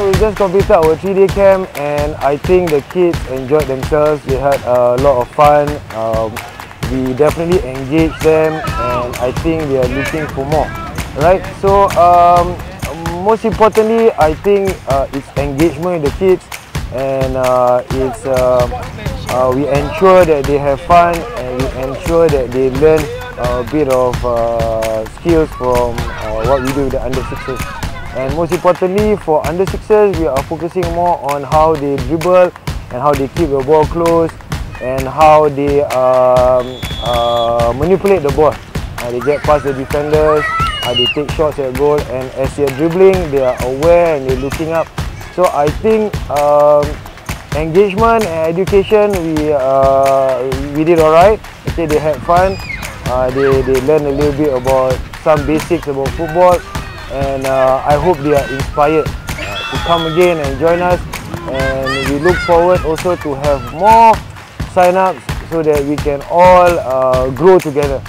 So we just completed our three-day camp and I think the kids enjoyed themselves. They had a lot of fun. Um, we definitely engaged them and I think they are looking for more. Right? So um, most importantly, I think uh, it's engagement with the kids and uh, it's uh, uh, we ensure that they have fun and we ensure that they learn a bit of uh, skills from uh, what we do with the under sixes. And most importantly, for under sixes, we are focusing more on how they dribble and how they keep the ball close and how they um, uh, manipulate the ball. Uh, they get past the defenders, uh, they take shots at goal, and as they're dribbling, they are aware and they're looking up. So I think um, engagement and education, we uh, we did alright. Okay, they had fun. Uh, they they learned a little bit about some basics about football, and uh, I hope they are inspired uh, to come again and join us. And we look forward also to have more sign-ups so that we can all uh, grow together.